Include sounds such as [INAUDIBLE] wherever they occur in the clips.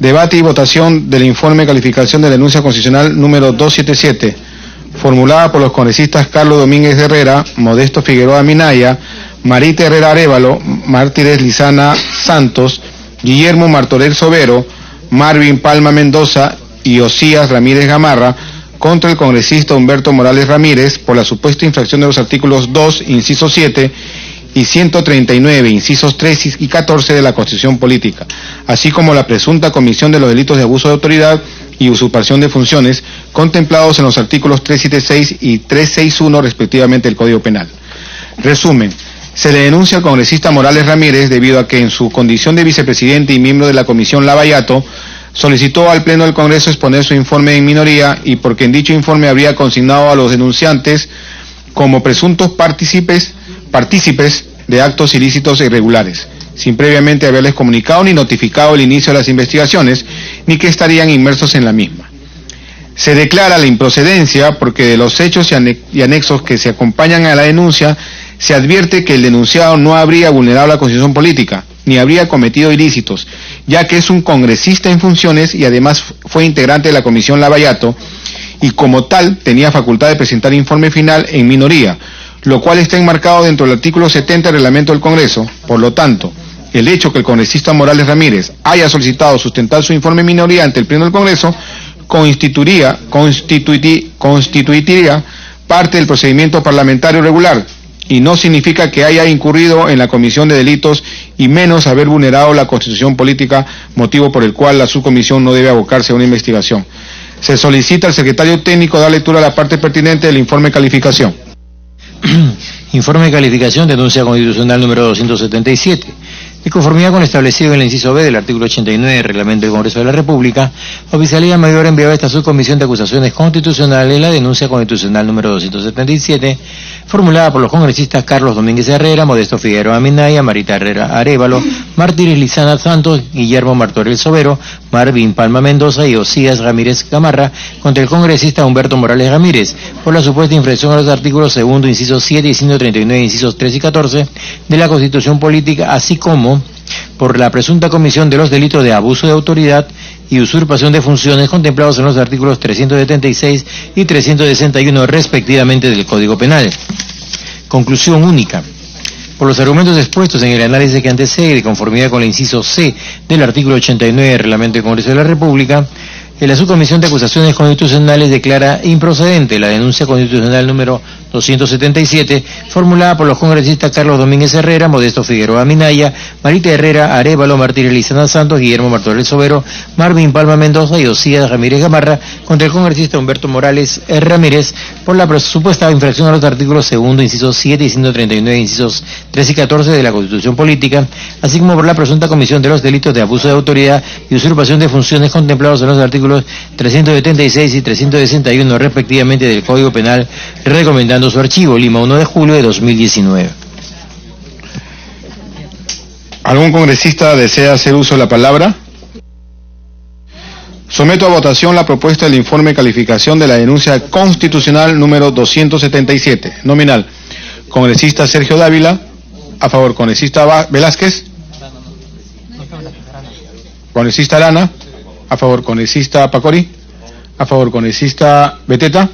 Debate y votación del informe de calificación de denuncia constitucional número 277, formulada por los congresistas Carlos Domínguez Herrera, Modesto Figueroa Minaya, Marita Herrera Arevalo, Mártires Lizana Santos, Guillermo Martorell Sobero, Marvin Palma Mendoza y Osías Ramírez Gamarra, contra el congresista Humberto Morales Ramírez por la supuesta infracción de los artículos 2, inciso 7 y 139, incisos 3 y 14 de la Constitución Política, así como la presunta comisión de los delitos de abuso de autoridad y usurpación de funciones contemplados en los artículos 376 y 361 respectivamente del Código Penal. Resumen. Se le denuncia al congresista Morales Ramírez debido a que en su condición de vicepresidente y miembro de la Comisión Lavallato solicitó al Pleno del Congreso exponer su informe en minoría y porque en dicho informe habría consignado a los denunciantes como presuntos partícipes, partícipes de actos ilícitos e irregulares, sin previamente haberles comunicado ni notificado el inicio de las investigaciones, ni que estarían inmersos en la misma. Se declara la improcedencia porque de los hechos y anexos que se acompañan a la denuncia se advierte que el denunciado no habría vulnerado la constitución política, ni habría cometido ilícitos, ya que es un congresista en funciones y además fue integrante de la Comisión Lavallato y como tal tenía facultad de presentar informe final en minoría, lo cual está enmarcado dentro del artículo 70 del reglamento del Congreso. Por lo tanto, el hecho que el congresista Morales Ramírez haya solicitado sustentar su informe minoría ante el Pleno del Congreso constituiría, constituiría parte del procedimiento parlamentario regular, y no significa que haya incurrido en la comisión de delitos y menos haber vulnerado la constitución política, motivo por el cual la subcomisión no debe abocarse a una investigación. Se solicita al secretario técnico dar lectura a la parte pertinente del informe de calificación. [CLEARS THROAT] informe de calificación, denuncia constitucional número 277. De conformidad con establecido en el inciso B del artículo 89 del Reglamento del Congreso de la República, la Oficialía Mayor envió a esta subcomisión de acusaciones constitucionales la denuncia constitucional número 277, formulada por los congresistas Carlos Domínguez Herrera, Modesto Figueroa Minaya, Marita Herrera Arevalo, Martínez Lizana Santos, Guillermo Martorell Sobero, Marvin Palma Mendoza y Osías Ramírez Camarra contra el congresista Humberto Morales Ramírez por la supuesta infracción a los artículos segundo, incisos 7 y 139, incisos 3 y 14 de la Constitución Política, así como por la presunta comisión de los delitos de abuso de autoridad y usurpación de funciones contemplados en los artículos 376 y 361 respectivamente del Código Penal. Conclusión única. Por los argumentos expuestos en el análisis que antecede de conformidad con el inciso C del artículo 89 del Reglamento del Congreso de la República, la Subcomisión de Acusaciones Constitucionales declara improcedente la denuncia constitucional número 277, formulada por los congresistas Carlos Domínguez Herrera, Modesto Figueroa Minaya, Marita Herrera, Arevalo Martínez Lizana Santos, Guillermo Martorell Sobero, Marvin Palma Mendoza y Osías Ramírez Gamarra contra el congresista Humberto Morales Ramírez por la supuesta infracción a los artículos segundo, incisos 7 y 139, incisos 3 y 14 de la Constitución Política, así como por la presunta comisión de los delitos de abuso de autoridad y usurpación de funciones contemplados en los artículos 376 y 361 respectivamente del Código Penal, recomendando su archivo, Lima 1 de julio de 2019. ¿Algún congresista desea hacer uso de la palabra? Someto a votación la propuesta del informe de calificación de la denuncia constitucional número 277. Nominal. Congresista Sergio Dávila. A favor. Congresista Velázquez. Congresista Arana. A favor. Congresista Pacori. A favor. Congresista Beteta.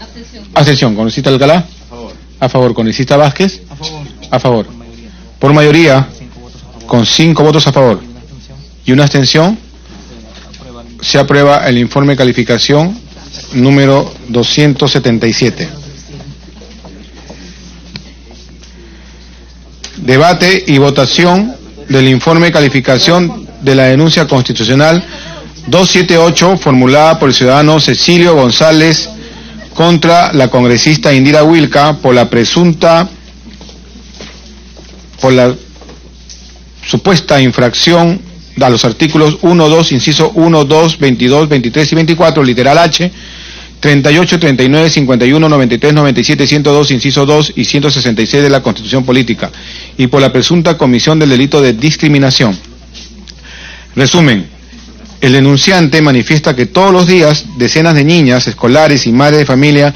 Abstención. Congresista Alcalá. A favor. ¿Congresista Vázquez? A favor. A favor. Por mayoría, con cinco votos a favor y una abstención, se aprueba el informe de calificación número 277. Debate y votación del informe de calificación de la denuncia constitucional 278 formulada por el ciudadano Cecilio González contra la congresista Indira Wilka por la presunta, por la supuesta infracción a los artículos 1, 2, inciso 1, 2, 22, 23 y 24, literal H, 38, 39, 51, 93, 97, 102, inciso 2 y 166 de la Constitución Política, y por la presunta comisión del delito de discriminación. Resumen, el denunciante manifiesta que todos los días decenas de niñas, escolares y madres de familia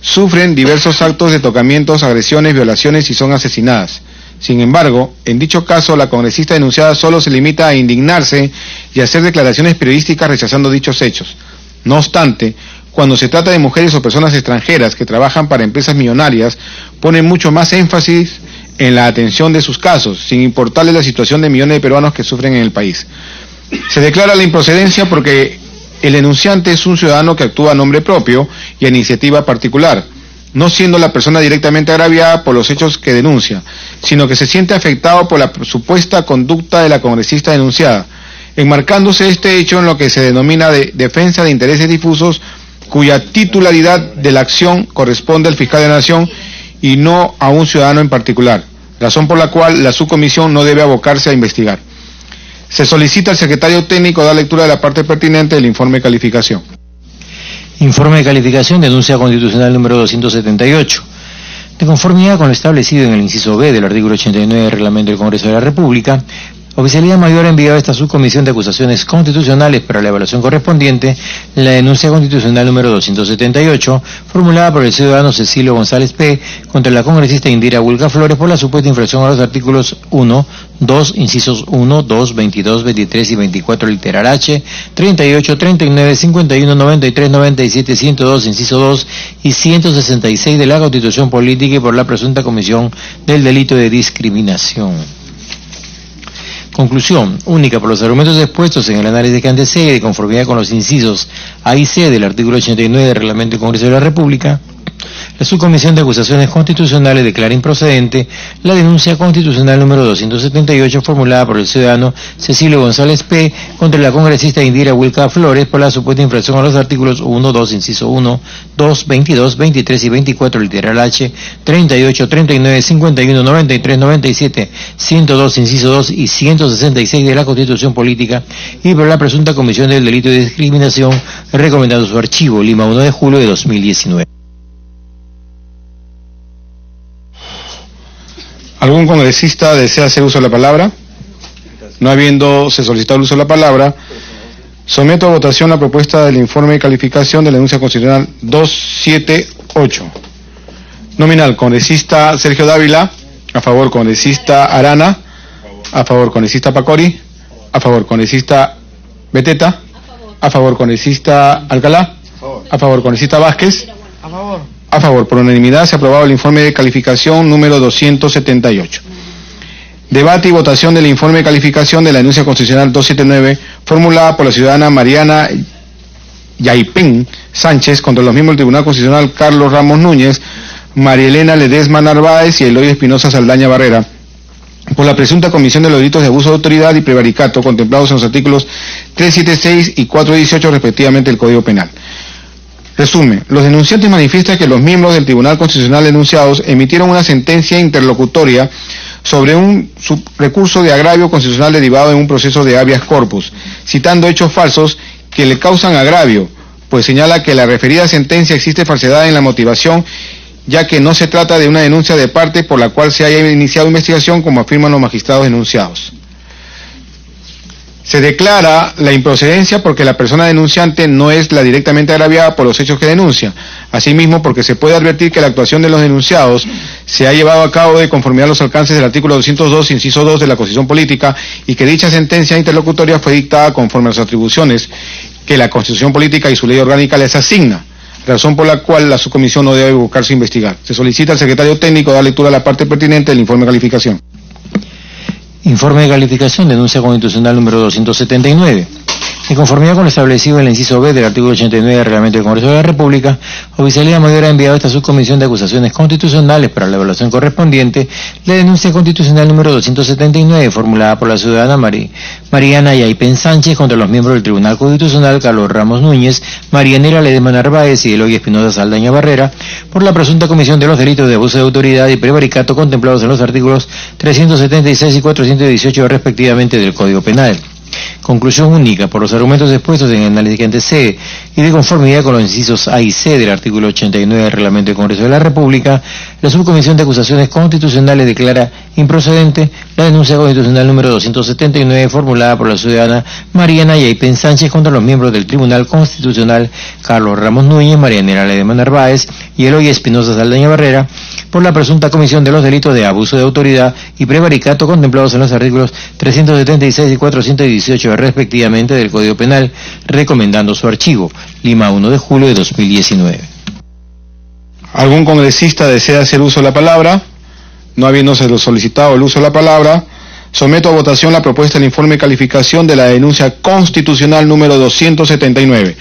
sufren diversos actos de tocamientos, agresiones, violaciones y son asesinadas. Sin embargo, en dicho caso, la congresista denunciada solo se limita a indignarse y hacer declaraciones periodísticas rechazando dichos hechos. No obstante, cuando se trata de mujeres o personas extranjeras que trabajan para empresas millonarias, ponen mucho más énfasis en la atención de sus casos, sin importarle la situación de millones de peruanos que sufren en el país. Se declara la improcedencia porque el denunciante es un ciudadano que actúa a nombre propio y a iniciativa particular, no siendo la persona directamente agraviada por los hechos que denuncia, sino que se siente afectado por la supuesta conducta de la congresista denunciada, enmarcándose este hecho en lo que se denomina de defensa de intereses difusos cuya titularidad de la acción corresponde al fiscal de la nación y no a un ciudadano en particular, razón por la cual la subcomisión no debe abocarse a investigar. Se solicita al secretario técnico dar lectura de la parte pertinente del informe de calificación. Informe de calificación, denuncia constitucional número 278. De conformidad con lo establecido en el inciso B del artículo 89 del reglamento del Congreso de la República, Oficialidad Mayor ha enviado a esta subcomisión de acusaciones constitucionales para la evaluación correspondiente la denuncia constitucional número 278, formulada por el ciudadano Cecilio González P. contra la congresista Indira Vulca Flores por la supuesta infracción a los artículos 1, 2, incisos 1, 2, 22, 23 y 24 literal H, 38, 39, 51, 93, 97, 102, inciso 2 y 166 de la Constitución Política y por la presunta comisión del delito de discriminación. Conclusión, única por los argumentos expuestos en el análisis que antecede de conformidad con los incisos A y C del artículo 89 del Reglamento del Congreso de la República, la Subcomisión de Acusaciones Constitucionales declara improcedente la denuncia constitucional número 278 formulada por el ciudadano Cecilio González P. contra la congresista Indira Wilca Flores por la supuesta infracción a los artículos 1, 2, inciso 1, 2, 22, 23 y 24 literal H, 38, 39, 51, 93, 97, 102, inciso 2 y 166 de la Constitución Política y por la presunta comisión del delito de discriminación recomendado su archivo Lima 1 de julio de 2019. ¿Algún congresista desea hacer uso de la palabra? No habiendo se solicitado el uso de la palabra, someto a votación la propuesta del informe de calificación de la denuncia constitucional 278. Nominal, congresista Sergio Dávila, a favor congresista Arana, a favor congresista Pacori, a favor congresista Beteta, a favor congresista Alcalá, a favor congresista Vázquez, a favor a favor, por unanimidad se ha aprobado el informe de calificación número 278. Debate y votación del informe de calificación de la denuncia constitucional 279 formulada por la ciudadana Mariana Yaipen Sánchez contra los miembros del Tribunal Constitucional Carlos Ramos Núñez, María Elena Ledesma Narváez y Eloy Espinosa Saldaña Barrera por la presunta comisión de los delitos de abuso de autoridad y prevaricato contemplados en los artículos 376 y 418 respectivamente del Código Penal. Resume, los denunciantes manifiestan que los miembros del Tribunal Constitucional denunciados emitieron una sentencia interlocutoria sobre un recurso de agravio constitucional derivado de un proceso de habeas corpus, citando hechos falsos que le causan agravio, pues señala que la referida sentencia existe falsedad en la motivación, ya que no se trata de una denuncia de parte por la cual se haya iniciado investigación, como afirman los magistrados denunciados. Se declara la improcedencia porque la persona denunciante no es la directamente agraviada por los hechos que denuncia. Asimismo, porque se puede advertir que la actuación de los denunciados se ha llevado a cabo de conformidad a los alcances del artículo 202, inciso 2 de la Constitución Política y que dicha sentencia interlocutoria fue dictada conforme a las atribuciones que la Constitución Política y su ley orgánica les asigna razón por la cual la subcomisión no debe buscarse investigar. Se solicita al secretario técnico dar lectura a la parte pertinente del informe de calificación. Informe de calificación, denuncia constitucional número 279. En conformidad con lo establecido en el inciso B del artículo 89 del Reglamento del Congreso de la República, Oficialidad Mayor ha enviado a esta subcomisión de acusaciones constitucionales para la evaluación correspondiente la denuncia constitucional número 279 formulada por la ciudadana Mariana Yaipen Sánchez contra los miembros del Tribunal Constitucional Carlos Ramos Núñez, Marianela Ledesma Narváez y Eloy Espinosa Saldaña Barrera por la presunta comisión de los delitos de abuso de autoridad y prevaricato contemplados en los artículos 376 y 418 respectivamente del Código Penal. Conclusión única. Por los argumentos expuestos en el análisis que antecede y de conformidad con los incisos A y C del artículo 89 del Reglamento del Congreso de la República, la Subcomisión de Acusaciones Constitucionales declara improcedente la denuncia constitucional número 279 formulada por la ciudadana Mariana Yaipen Sánchez contra los miembros del Tribunal Constitucional Carlos Ramos Núñez, Marianela Ledema Narváez y Eloy Espinosa Saldaña Barrera por la presunta comisión de los delitos de abuso de autoridad y prevaricato contemplados en los artículos 376 y 418 respectivamente del Código Penal, recomendando su archivo. Lima 1 de julio de 2019. ¿Algún congresista desea hacer uso de la palabra? No habiéndose solicitado el uso de la palabra, someto a votación la propuesta del informe de calificación de la denuncia constitucional número 279.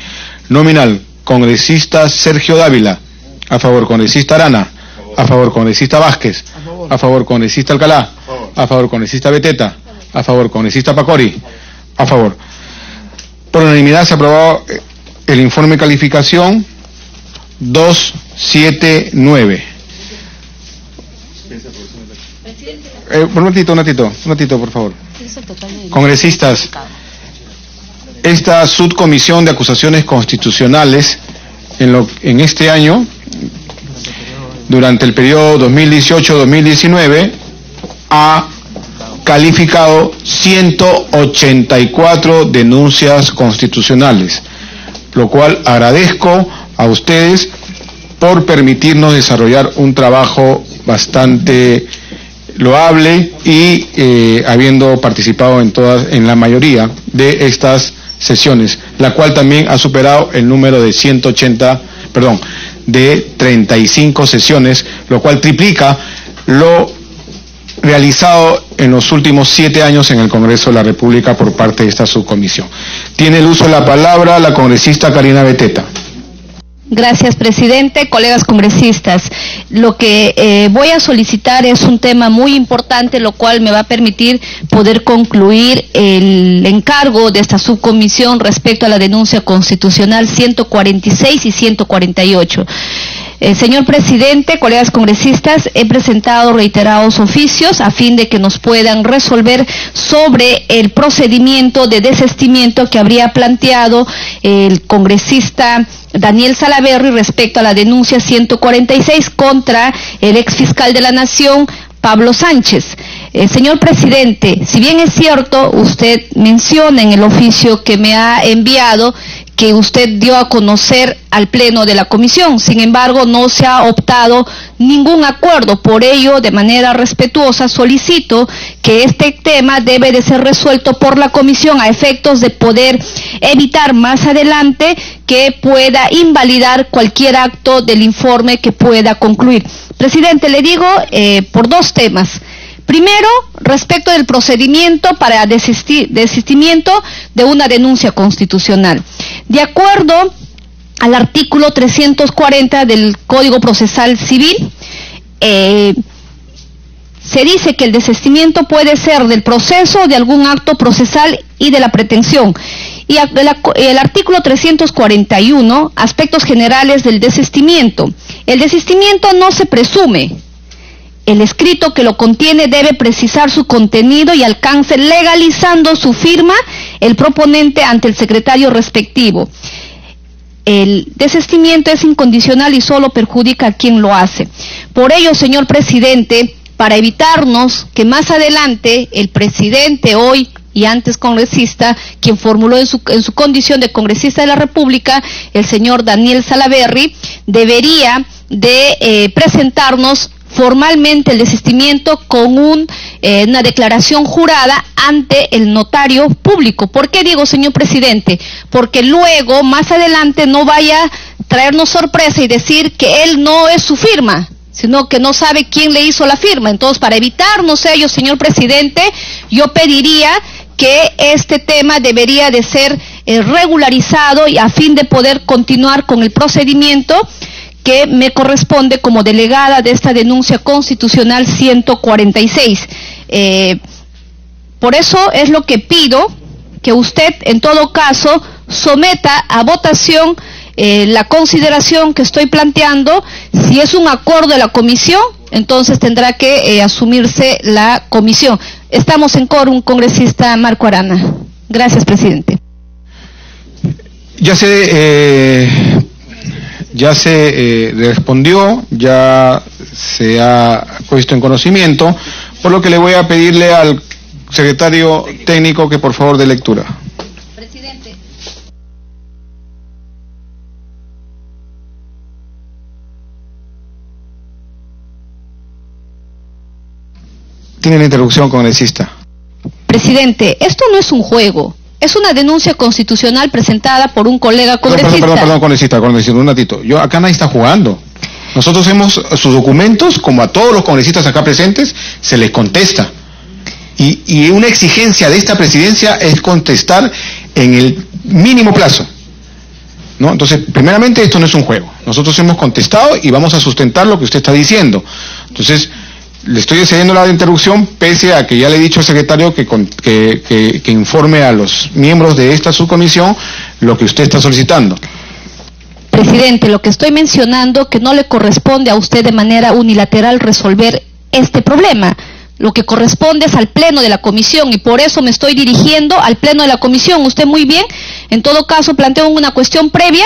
Nominal, congresista Sergio Dávila. A favor, congresista Arana. A favor, congresista Vázquez. A favor, congresista Alcalá. A favor, congresista Beteta. A favor, congresista Pacori. A favor. Por unanimidad se aprobó eh, el informe de calificación 279. Eh, un ratito, un ratito, un ratito, por favor. Congresistas, esta subcomisión de acusaciones constitucionales en, lo, en este año, durante el periodo 2018-2019, ha calificado 184 denuncias constitucionales, lo cual agradezco a ustedes por permitirnos desarrollar un trabajo bastante loable y eh, habiendo participado en todas, en la mayoría de estas sesiones, la cual también ha superado el número de 180, perdón, de 35 sesiones, lo cual triplica lo realizado en los últimos siete años en el Congreso de la República por parte de esta subcomisión. Tiene el uso de la palabra la congresista Karina Beteta. Gracias, presidente. Colegas congresistas, lo que eh, voy a solicitar es un tema muy importante, lo cual me va a permitir poder concluir el encargo de esta subcomisión respecto a la denuncia constitucional 146 y 148. Eh, señor presidente, colegas congresistas, he presentado reiterados oficios a fin de que nos puedan resolver sobre el procedimiento de desestimiento que habría planteado el congresista Daniel Salaverri respecto a la denuncia 146 contra el ex fiscal de la Nación, Pablo Sánchez. Eh, señor presidente, si bien es cierto, usted menciona en el oficio que me ha enviado que usted dio a conocer al Pleno de la Comisión. Sin embargo, no se ha optado ningún acuerdo. Por ello, de manera respetuosa, solicito que este tema debe de ser resuelto por la Comisión a efectos de poder evitar más adelante que pueda invalidar cualquier acto del informe que pueda concluir. Presidente, le digo eh, por dos temas. Primero, respecto del procedimiento para desistimiento de una denuncia constitucional. De acuerdo al artículo 340 del Código Procesal Civil, eh, se dice que el desistimiento puede ser del proceso, de algún acto procesal y de la pretensión. Y el, artículo 341, aspectos generales del desistimiento. El desistimiento no se presume, el escrito que lo contiene debe precisar su contenido y alcance legalizando su firma el proponente ante el secretario respectivo. El desistimiento es incondicional y solo perjudica a quien lo hace. Por ello, señor presidente, para evitarnos que más adelante el presidente hoy y antes congresista, quien formuló en su, en su condición de congresista de la República, el señor Daniel Salaverri, debería de eh, presentarnos formalmente el desistimiento con un, eh, una declaración jurada ante el notario público. ¿Por qué digo, señor presidente? Porque luego, más adelante, no vaya a traernos sorpresa y decir que él no es su firma, sino que no sabe quién le hizo la firma. Entonces, para evitarnos ello, señor presidente, yo pediría que este tema debería de ser eh, regularizado y a fin de poder continuar con el procedimiento que me corresponde como delegada de esta denuncia constitucional 146. Eh, por eso es lo que pido que usted, en todo caso, someta a votación eh, la consideración que estoy planteando. Si es un acuerdo de la comisión, entonces tendrá que eh, asumirse la comisión. Estamos en un congresista Marco Arana. Gracias, presidente. Ya sé, ya se eh, respondió, ya se ha puesto en conocimiento, por lo que le voy a pedirle al secretario técnico que por favor dé lectura. Presidente. Tiene la interrupción, congresista. Presidente, esto no es un juego. Es una denuncia constitucional presentada por un colega congresista. Perdón, perdón, perdón, congresista, congresista, un ratito. Yo, acá nadie está jugando. Nosotros hemos, sus documentos, como a todos los congresistas acá presentes, se les contesta. Y, y una exigencia de esta presidencia es contestar en el mínimo plazo. ¿No? Entonces, primeramente, esto no es un juego. Nosotros hemos contestado y vamos a sustentar lo que usted está diciendo. Entonces, le estoy cediendo la interrupción pese a que ya le he dicho al secretario que, que, que, informe a los miembros de esta subcomisión lo que usted está solicitando. Presidente, lo que estoy mencionando que no le corresponde a usted de manera unilateral resolver este problema. Lo que corresponde es al pleno de la comisión y por eso me estoy dirigiendo al pleno de la comisión. Usted muy bien, en todo caso planteo una cuestión previa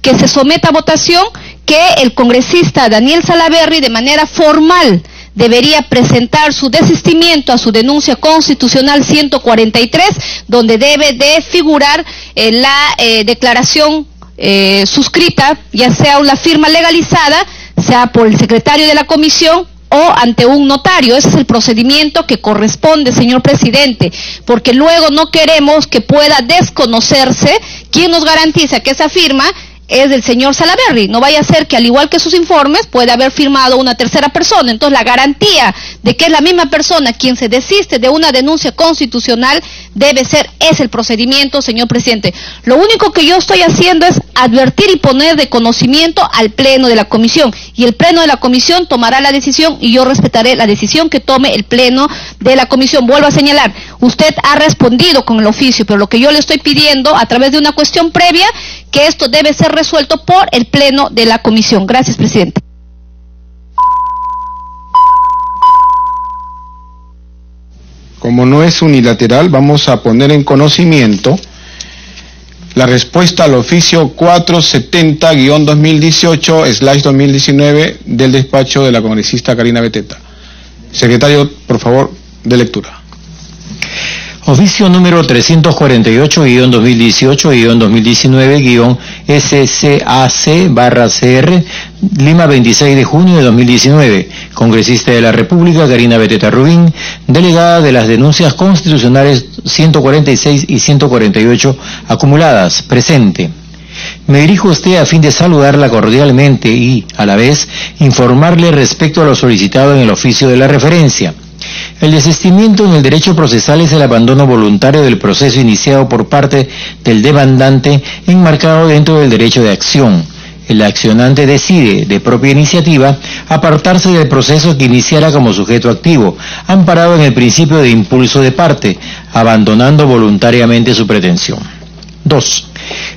que se someta a votación que el congresista Daniel Salaverri de manera formal debería presentar su desistimiento a su denuncia constitucional 143, donde debe de figurar eh, la eh, declaración eh, suscrita, ya sea una firma legalizada, sea por el secretario de la comisión o ante un notario. Ese es el procedimiento que corresponde, señor presidente, porque luego no queremos que pueda desconocerse quién nos garantiza que esa firma es del señor Salaberry. No vaya a ser que al igual que sus informes puede haber firmado una tercera persona. Entonces la garantía de que es la misma persona quien se desiste de una denuncia constitucional debe ser, es el procedimiento, señor presidente. Lo único que yo estoy haciendo es advertir y poner de conocimiento al pleno de la comisión. Y el pleno de la comisión tomará la decisión y yo respetaré la decisión que tome el pleno de la comisión. Vuelvo a señalar, usted ha respondido con el oficio, pero lo que yo le estoy pidiendo a través de una cuestión previa, que esto debe ser resuelto por el Pleno de la Comisión. Gracias, presidente. Como no es unilateral, vamos a poner en conocimiento la respuesta al oficio 470-2018-2019 del despacho de la congresista Karina Beteta. Secretario, por favor, de lectura. Oficio número 342-2018-2019-SCAC-CR, Lima 26 de junio de 2019. Congresista de la República, Karina Beteta Rubín, delegada de las denuncias constitucionales 146 y 148 acumuladas. Presente. Me dirijo a usted a fin de saludarla cordialmente y, a la vez, informarle respecto a lo solicitado en el oficio de la referencia. El desistimiento en el derecho procesal es el abandono voluntario del proceso iniciado por parte del demandante enmarcado dentro del derecho de acción. El accionante decide, de propia iniciativa, apartarse del proceso que iniciara como sujeto activo, amparado en el principio de impulso de parte, abandonando voluntariamente su pretensión. 2.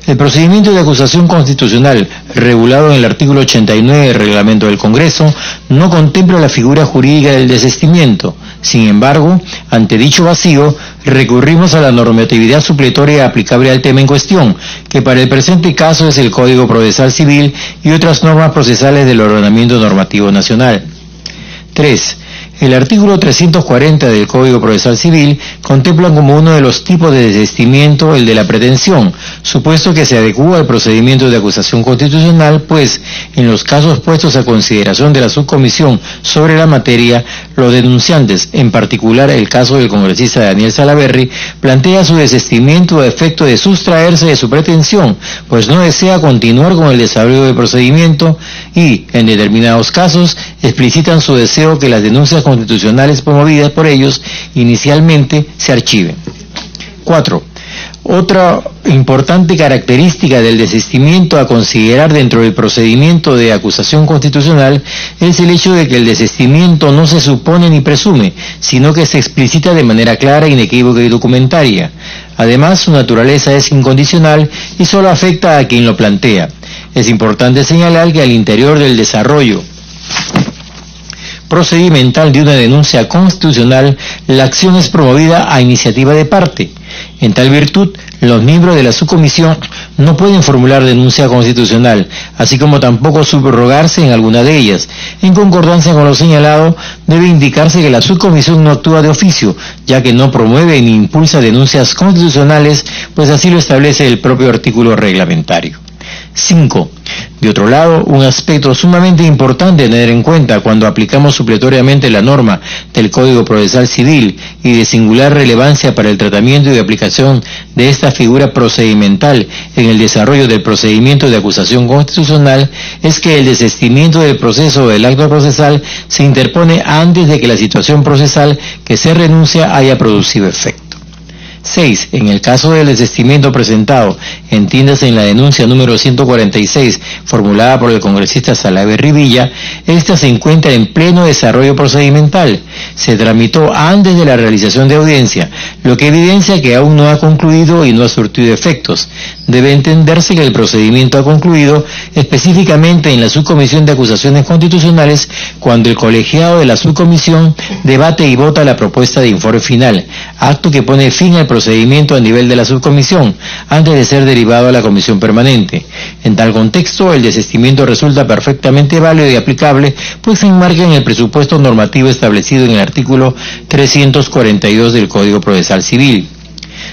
El procedimiento de acusación constitucional, regulado en el artículo 89 del reglamento del Congreso, no contempla la figura jurídica del desistimiento. Sin embargo, ante dicho vacío, recurrimos a la normatividad supletoria aplicable al tema en cuestión, que para el presente caso es el Código Procesal Civil y otras normas procesales del ordenamiento normativo nacional. 3. El artículo 340 del Código Procesal Civil contempla como uno de los tipos de desistimiento el de la pretensión, supuesto que se adecúa al procedimiento de acusación constitucional, pues en los casos puestos a consideración de la subcomisión sobre la materia, los denunciantes, en particular el caso del congresista Daniel Salaverry, plantea su desistimiento a efecto de sustraerse de su pretensión, pues no desea continuar con el desarrollo del procedimiento y, en determinados casos, explicitan su deseo que las denuncias constitucionales promovidas por ellos inicialmente se archiven. 4. Otra importante característica del desistimiento a considerar dentro del procedimiento de acusación constitucional es el hecho de que el desistimiento no se supone ni presume, sino que se explicita de manera clara, inequívoca y documentaria. Además, su naturaleza es incondicional y solo afecta a quien lo plantea. Es importante señalar que al interior del desarrollo procedimental de una denuncia constitucional, la acción es promovida a iniciativa de parte. En tal virtud, los miembros de la subcomisión no pueden formular denuncia constitucional, así como tampoco subrogarse en alguna de ellas. En concordancia con lo señalado, debe indicarse que la subcomisión no actúa de oficio, ya que no promueve ni impulsa denuncias constitucionales, pues así lo establece el propio artículo reglamentario. 5. De otro lado, un aspecto sumamente importante a tener en cuenta cuando aplicamos supletoriamente la norma del Código Procesal Civil y de singular relevancia para el tratamiento y aplicación de esta figura procedimental en el desarrollo del procedimiento de acusación constitucional es que el desistimiento del proceso del acto procesal se interpone antes de que la situación procesal que se renuncia haya producido efecto. 6. En el caso del desistimiento presentado, entiéndase en la denuncia número 146 formulada por el congresista Salave Rivilla, esta se encuentra en pleno desarrollo procedimental. Se tramitó antes de la realización de audiencia, lo que evidencia que aún no ha concluido y no ha surtido efectos. Debe entenderse que el procedimiento ha concluido específicamente en la subcomisión de acusaciones constitucionales cuando el colegiado de la subcomisión debate y vota la propuesta de informe final, acto que pone fin al procedimiento a nivel de la subcomisión, antes de ser derivado a la comisión permanente. En tal contexto, el desistimiento resulta perfectamente válido y aplicable, pues se enmarca en el presupuesto normativo establecido en el artículo 342 del Código Procesal Civil.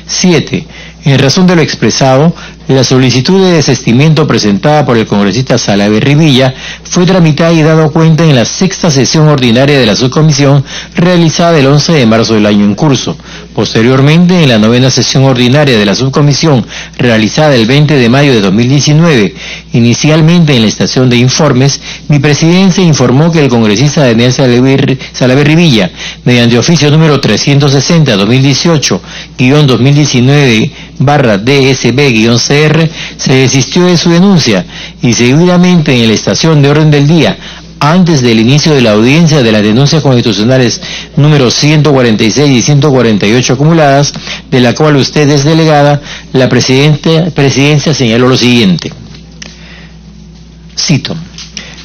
7. En razón de lo expresado, la solicitud de desestimiento presentada por el congresista Salave Rivilla fue tramitada y dado cuenta en la sexta sesión ordinaria de la subcomisión realizada el 11 de marzo del año en curso. Posteriormente, en la novena sesión ordinaria de la subcomisión realizada el 20 de mayo de 2019, inicialmente en la estación de informes, mi presidencia informó que el congresista Daniel Salave Rivilla, mediante oficio número 360-2018-2019 barra DSB-CR, se desistió de su denuncia y seguidamente en la estación de orden del día antes del inicio de la audiencia de las denuncias constitucionales número 146 y 148 acumuladas, de la cual usted es delegada, la presidencia señaló lo siguiente. Cito.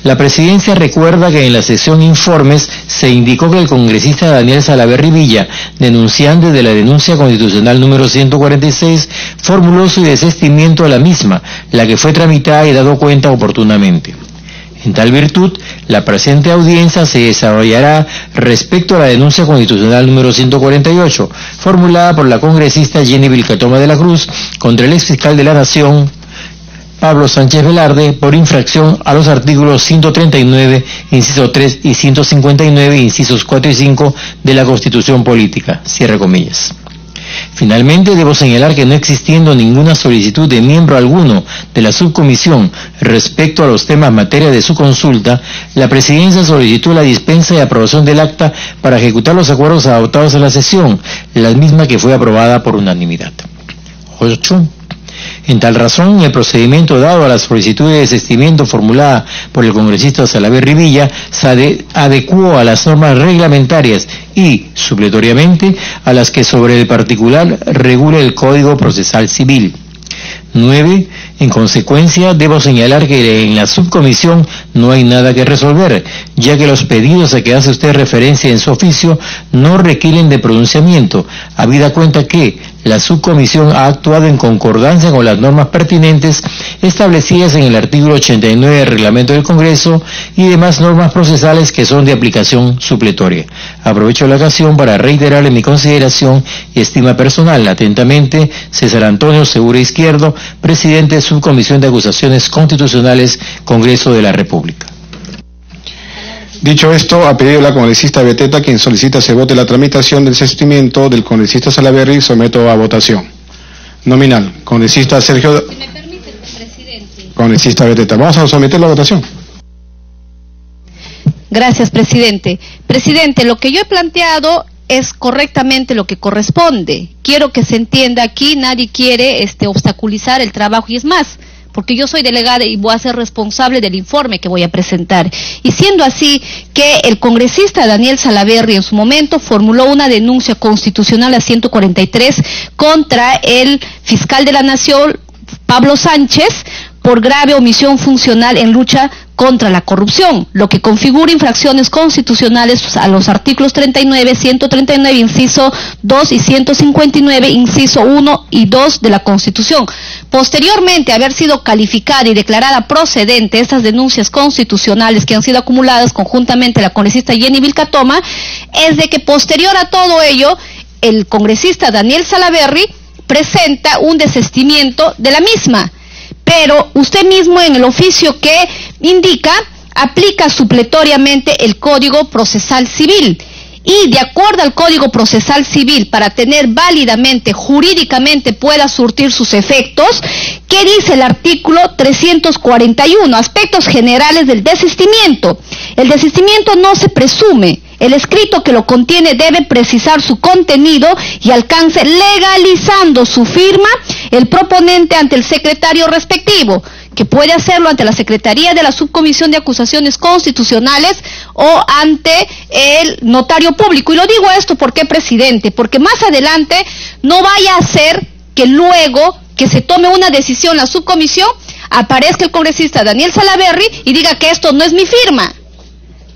La presidencia recuerda que en la sesión informes se indicó que el congresista Daniel Salaver Rivilla, denunciante de la denuncia constitucional número 146, formuló su desestimiento a la misma, la que fue tramitada y dado cuenta oportunamente. En tal virtud, la presente audiencia se desarrollará respecto a la denuncia constitucional número 148, formulada por la congresista Jenny Vilcatoma de la Cruz contra el ex fiscal de la Nación, Pablo Sánchez Velarde, por infracción a los artículos 139, inciso 3 y 159, incisos 4 y 5 de la Constitución Política. Cierre comillas. Finalmente, debo señalar que no existiendo ninguna solicitud de miembro alguno de la subcomisión respecto a los temas materia de su consulta, la presidencia solicitó la dispensa y aprobación del acta para ejecutar los acuerdos adoptados en la sesión, la misma que fue aprobada por unanimidad. 8. En tal razón, el procedimiento dado a la solicitud de desestimiento formulada por el congresista Salaver Rivilla se adecuó a las normas reglamentarias y, supletoriamente, a las que sobre el particular regula el Código Procesal Civil. 9. En consecuencia, debo señalar que en la subcomisión no hay nada que resolver, ya que los pedidos a que hace usted referencia en su oficio no requieren de pronunciamiento, habida cuenta que la subcomisión ha actuado en concordancia con las normas pertinentes establecidas en el artículo 89 del reglamento del Congreso y demás normas procesales que son de aplicación supletoria. Aprovecho la ocasión para reiterarle mi consideración y estima personal. Atentamente, César Antonio Segura Izquierdo, presidente de Subcomisión de Acusaciones Constitucionales, Congreso de la República. Dicho esto, ha pedido la congresista Beteta, quien solicita se vote la tramitación del sestimiento del congresista Salaverri, someto a votación. Nominal. Congresista Sergio. Si me permite, presidente. Congresista Beteta. Vamos a someter la votación. Gracias, presidente. Presidente, lo que yo he planteado es correctamente lo que corresponde. Quiero que se entienda aquí, nadie quiere este, obstaculizar el trabajo y es más, porque yo soy delegada y voy a ser responsable del informe que voy a presentar. Y siendo así que el congresista Daniel Salaverri en su momento formuló una denuncia constitucional a 143 contra el fiscal de la Nación, Pablo Sánchez, por grave omisión funcional en lucha contra la corrupción, lo que configura infracciones constitucionales a los artículos 39, 139, inciso 2 y 159, inciso 1 y 2 de la Constitución. Posteriormente, haber sido calificada y declarada procedente estas denuncias constitucionales que han sido acumuladas conjuntamente la congresista Jenny Vilcatoma, es de que posterior a todo ello, el congresista Daniel Salaverri presenta un desestimiento de la misma pero usted mismo en el oficio que indica aplica supletoriamente el Código Procesal Civil y de acuerdo al Código Procesal Civil para tener válidamente, jurídicamente pueda surtir sus efectos, ¿qué dice el artículo 341? Aspectos generales del desistimiento. El desistimiento no se presume. El escrito que lo contiene debe precisar su contenido y alcance legalizando su firma el proponente ante el secretario respectivo que puede hacerlo ante la Secretaría de la Subcomisión de Acusaciones Constitucionales o ante el notario público. Y lo digo esto porque, presidente, porque más adelante no vaya a ser que luego que se tome una decisión la subcomisión, aparezca el congresista Daniel Salaverry y diga que esto no es mi firma.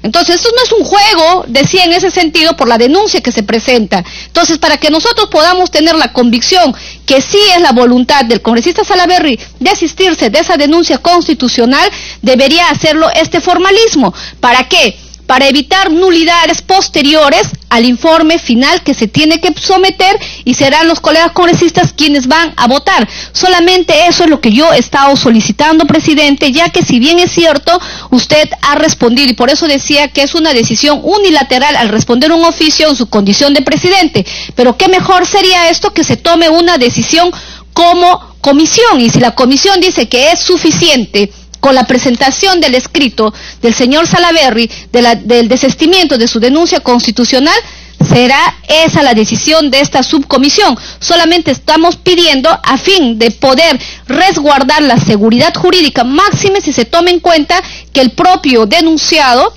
Entonces, esto no es un juego, decía en ese sentido, por la denuncia que se presenta. Entonces, para que nosotros podamos tener la convicción que sí es la voluntad del congresista Salaverry de asistirse de esa denuncia constitucional, debería hacerlo este formalismo. ¿Para qué? Para evitar nulidades posteriores al informe final que se tiene que someter y serán los colegas congresistas quienes van a votar. Solamente eso es lo que yo he estado solicitando, presidente, ya que si bien es cierto, usted ha respondido y por eso decía que es una decisión unilateral al responder un oficio en su condición de presidente. Pero qué mejor sería esto que se tome una decisión como comisión y si la comisión dice que es suficiente con la presentación del escrito del señor Salaverry del desestimiento de su denuncia constitucional, será esa la decisión de esta subcomisión. Solamente estamos pidiendo a fin de poder resguardar la seguridad jurídica máxima si se tome en cuenta que el propio denunciado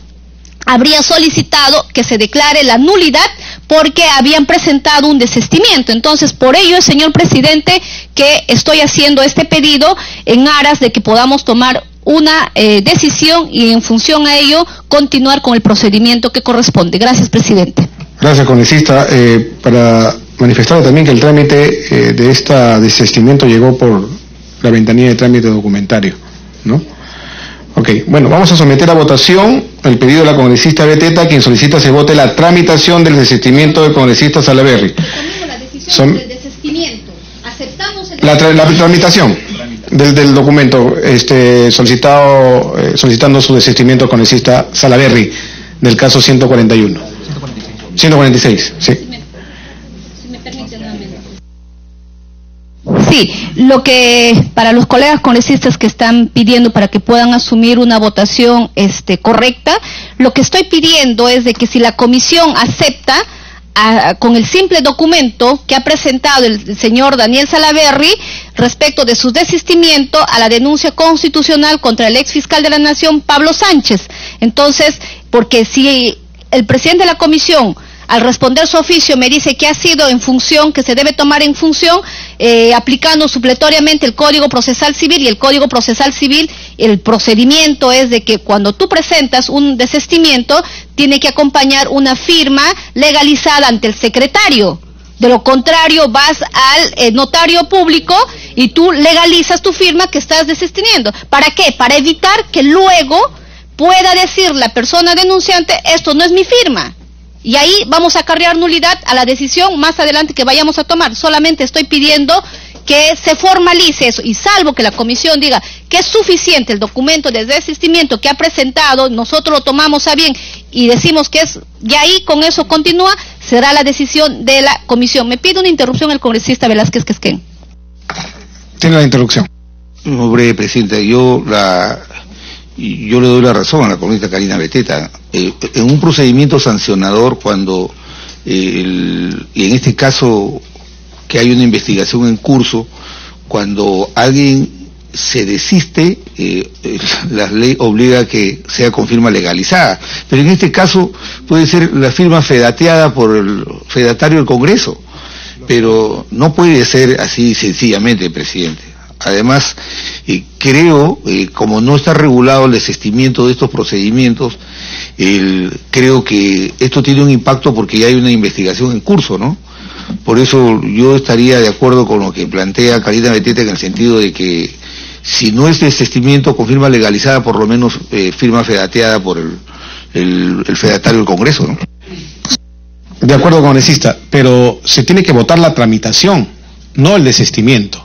habría solicitado que se declare la nulidad porque habían presentado un desestimiento. Entonces, por ello, señor presidente, que estoy haciendo este pedido en aras de que podamos tomar una eh, decisión y en función a ello continuar con el procedimiento que corresponde. Gracias, presidente. Gracias, congresista. Eh, para manifestar también que el trámite eh, de este desistimiento llegó por la ventanilla de trámite documentario, ¿no? Ok, bueno, vamos a someter a votación el pedido de la congresista Beteta, quien solicita se vote la tramitación del desistimiento del congresista Salaverry. La, la tramitación del, documento este, solicitado, eh, solicitando su desistimiento congresista Salaverry del caso 141. 146, sí. Sí, lo que para los colegas congresistas que están pidiendo para que puedan asumir una votación este, correcta, lo que estoy pidiendo es de que si la comisión acepta, con el simple documento que ha presentado el señor Daniel Salaverry respecto de su desistimiento a la denuncia constitucional contra el ex fiscal de la Nación, Pablo Sánchez. Entonces, porque si el presidente de la comisión al responder su oficio me dice que ha sido en función, que se debe tomar en función, eh, aplicando supletoriamente el Código Procesal Civil y el Código Procesal Civil, el procedimiento es de que cuando tú presentas un desestimiento, tiene que acompañar una firma legalizada ante el secretario. De lo contrario, vas al eh, notario público y tú legalizas tu firma que estás desestimiendo. ¿Para qué? Para evitar que luego pueda decir la persona denunciante, esto no es mi firma. Y ahí vamos a acarrear nulidad a la decisión más adelante que vayamos a tomar. Solamente estoy pidiendo que se formalice eso y salvo que la comisión diga que es suficiente el documento de desistimiento que ha presentado, nosotros lo tomamos a bien y decimos que es, y ahí con eso continúa, será la decisión de la comisión. Me pide una interrupción el congresista Velázquez Quesquén. Tiene la interrupción. No, breve, presidente. Yo la, y yo le doy la razón a la congresista Karina Beteta. Eh, en un procedimiento sancionador, cuando, eh, y en este caso que hay una investigación en curso, cuando alguien se desiste, eh, [LAUGHS] la ley obliga a que sea con firma legalizada. Pero en este caso puede ser la firma fedateada por el fedatario del Congreso. Pero no puede ser así sencillamente, presidente. Además, eh, creo, eh, como no está regulado el desistimiento de estos procedimientos, creo que esto tiene un impacto porque ya hay una investigación en curso, ¿no? Por eso yo estaría de acuerdo con lo que plantea Karina Betete en el sentido de que si no es desistimiento con firma legalizada, por lo menos eh, firma fedateada por el, el, fedatario del Congreso, ¿no? De acuerdo, congresista, pero se tiene que votar la tramitación, no el desistimiento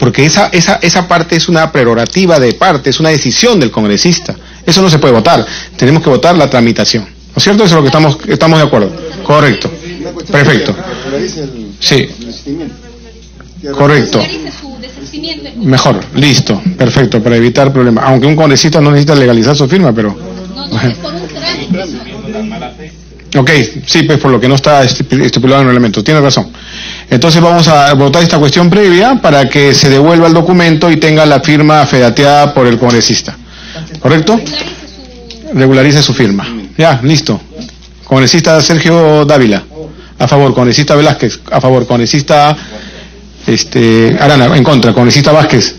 porque esa, esa, esa parte es una prerrogativa de parte, es una decisión del congresista. Eso no se puede votar. Tenemos que votar la tramitación. ¿No es cierto? Eso es lo que estamos, estamos de acuerdo. Correcto. Perfecto. Sí. Correcto. Mejor. Listo. Perfecto. Para evitar problemas. Aunque un congresista no necesita legalizar su firma, pero... Ok, sí, pues por lo que no está estipulado en el reglamento. Tiene razón. Entonces vamos a votar esta cuestión previa para que se devuelva el documento y tenga la firma fedateada por el congresista. ¿Correcto? Regularice su firma. Ya, listo. Congresista Sergio Dávila. A favor. Congresista Velázquez. A favor. Congresista este, Arana. En contra. Congresista Vázquez.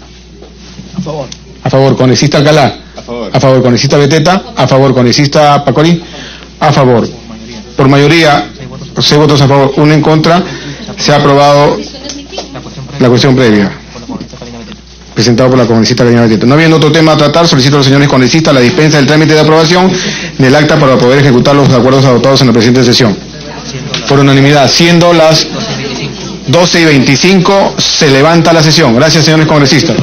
A favor. A favor. Congresista Alcalá. A favor. A favor. Congresista Beteta. A favor. Congresista Pacorí. A favor. Por mayoría, seis votos a favor, uno en contra, se ha aprobado la cuestión previa presentado por la congresista Karina Beteta. No habiendo otro tema a tratar, solicito a los señores congresistas la dispensa del trámite de aprobación del acta para poder ejecutar los acuerdos adoptados en la presente sesión. Por unanimidad, siendo las 12 y 25, se levanta la sesión. Gracias, señores congresistas.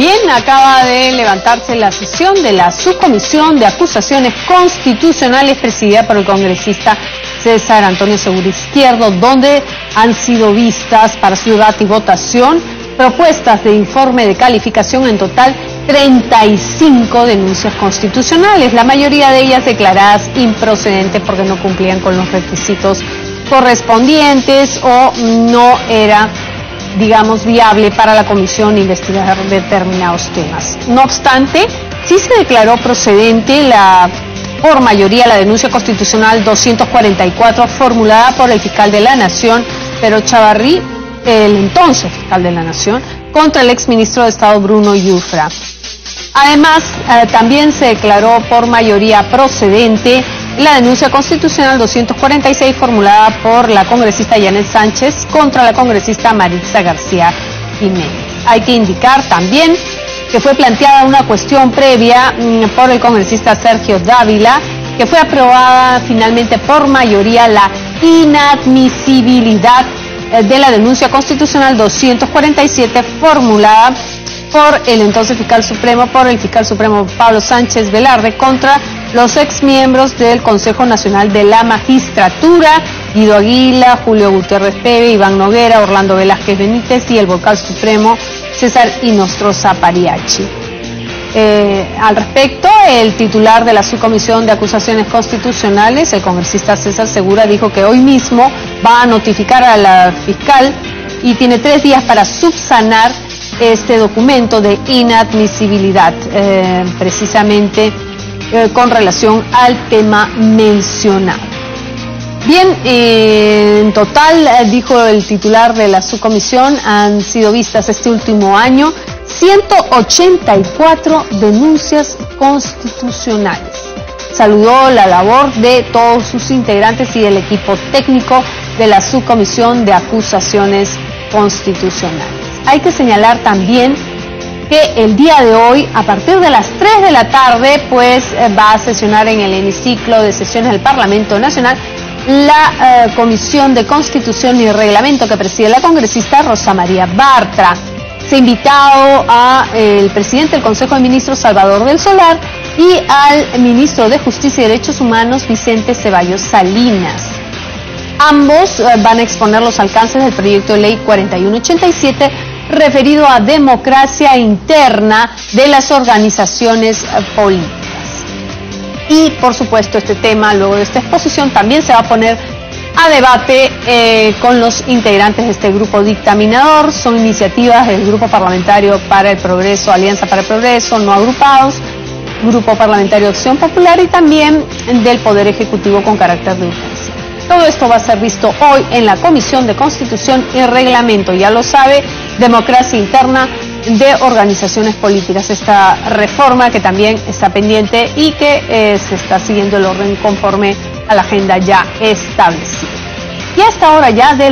Bien, acaba de levantarse la sesión de la subcomisión de acusaciones constitucionales presidida por el congresista César Antonio Seguro Izquierdo, donde han sido vistas para su debate y votación propuestas de informe de calificación en total 35 denuncias constitucionales, la mayoría de ellas declaradas improcedentes porque no cumplían con los requisitos correspondientes o no era, digamos, viable para la comisión investigar determinados temas. No obstante, sí se declaró procedente la por mayoría la denuncia constitucional 244 formulada por el fiscal de la Nación, Pero Chavarrí, el entonces fiscal de la Nación, contra el exministro de Estado Bruno Yufra. Además, eh, también se declaró por mayoría procedente la denuncia constitucional 246 formulada por la congresista Janet Sánchez contra la congresista Maritza García Jiménez. Hay que indicar también que fue planteada una cuestión previa mm, por el congresista Sergio Dávila, que fue aprobada finalmente por mayoría la inadmisibilidad eh, de la denuncia constitucional 247 formulada por el entonces fiscal supremo, por el fiscal supremo Pablo Sánchez Velarde contra los exmiembros del Consejo Nacional de la Magistratura, Guido Aguila, Julio Gutiérrez Pebe, Iván Noguera, Orlando Velázquez Benítez y el vocal supremo César Inostroza Pariachi. Eh, al respecto, el titular de la Subcomisión de Acusaciones Constitucionales, el congresista César Segura, dijo que hoy mismo va a notificar a la fiscal y tiene tres días para subsanar este documento de inadmisibilidad, eh, precisamente eh, con relación al tema mencionado. Bien, en total, eh, dijo el titular de la subcomisión, han sido vistas este último año 184 denuncias constitucionales. Saludó la labor de todos sus integrantes y del equipo técnico de la subcomisión de acusaciones constitucionales. Hay que señalar también que el día de hoy, a partir de las 3 de la tarde, pues eh, va a sesionar en el hemiciclo de sesiones del Parlamento Nacional la eh, Comisión de Constitución y Reglamento que preside la congresista Rosa María Bartra. Se ha invitado al eh, presidente del Consejo de Ministros Salvador del Solar y al ministro de Justicia y Derechos Humanos Vicente Ceballos Salinas. Ambos van a exponer los alcances del proyecto de ley 4187 referido a democracia interna de las organizaciones políticas. Y por supuesto este tema, luego de esta exposición, también se va a poner a debate eh, con los integrantes de este grupo dictaminador. Son iniciativas del Grupo Parlamentario para el Progreso, Alianza para el Progreso, no agrupados, Grupo Parlamentario Acción Popular y también del Poder Ejecutivo con carácter de urgencia. Todo esto va a ser visto hoy en la Comisión de Constitución y Reglamento. Ya lo sabe, democracia interna de organizaciones políticas. Esta reforma que también está pendiente y que eh, se está siguiendo el orden conforme a la agenda ya establecida. Y a esta hora ya de